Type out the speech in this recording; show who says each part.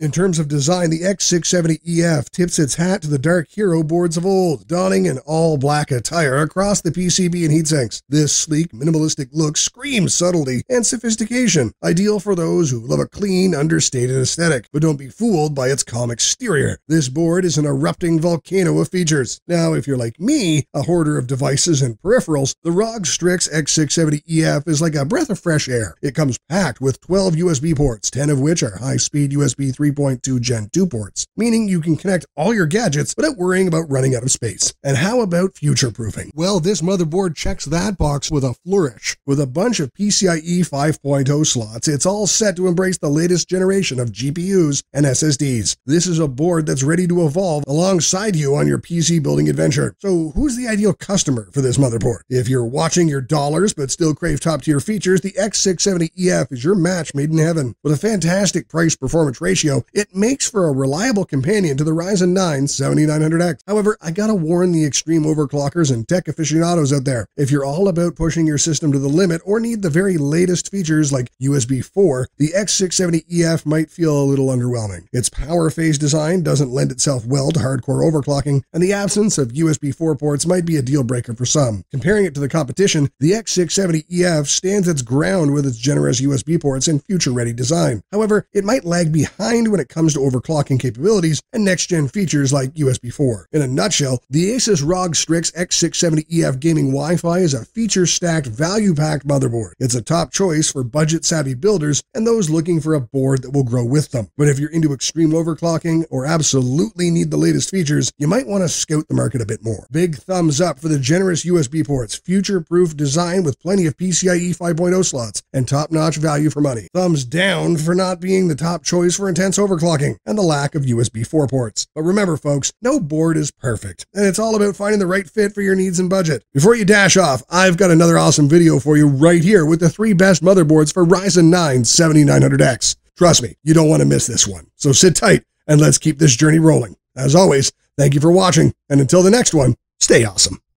Speaker 1: In terms of design, the X670EF tips its hat to the Dark Hero boards of old, donning an all black attire across the PCB and heatsinks. This sleek, minimalistic look screams subtlety and sophistication, ideal for those who love a clean, understated aesthetic, but don't be fooled by its calm exterior. This board is an erupting volcano of features. Now, if you're like me, a hoarder of devices and peripherals, the ROG Strix X670EF is like a breath of fresh air. It comes packed with 12 USB ports, 10 of which are high speed USB 3 3.2 Gen 2 ports, meaning you can connect all your gadgets without worrying about running out of space. And how about future proofing? Well, this motherboard checks that box with a flourish. With a bunch of PCIe 5.0 slots, it's all set to embrace the latest generation of GPUs and SSDs. This is a board that's ready to evolve alongside you on your PC building adventure. So, who's the ideal customer for this motherboard? If you're watching your dollars but still crave top tier features, the X670EF is your match made in heaven. With a fantastic price performance ratio, it makes for a reliable companion to the Ryzen 9 7900X. However, I gotta warn the extreme overclockers and tech aficionados out there. If you're all about pushing your system to the limit or need the very latest features like USB 4, the X670EF might feel a little underwhelming. Its power phase design doesn't lend itself well to hardcore overclocking, and the absence of USB 4 ports might be a deal breaker for some. Comparing it to the competition, the X670EF stands its ground with its generous USB ports and future ready design. However, it might lag behind when it comes to overclocking capabilities and next-gen features like USB 4. In a nutshell, the Asus ROG Strix X670EF gaming Wi-Fi is a feature-stacked, value-packed motherboard. It's a top choice for budget-savvy builders and those looking for a board that will grow with them. But if you're into extreme overclocking or absolutely need the latest features, you might want to scout the market a bit more. Big thumbs up for the generous USB ports, future-proof design with plenty of PCIe 5.0 slots, and top-notch value for money. Thumbs down for not being the top choice for intense overclocking and the lack of USB 4 ports. But remember, folks, no board is perfect, and it's all about finding the right fit for your needs and budget. Before you dash off, I've got another awesome video for you right here with the three best motherboards for Ryzen 9 7900X. Trust me, you don't want to miss this one. So sit tight and let's keep this journey rolling. As always, thank you for watching, and until the next one, stay awesome.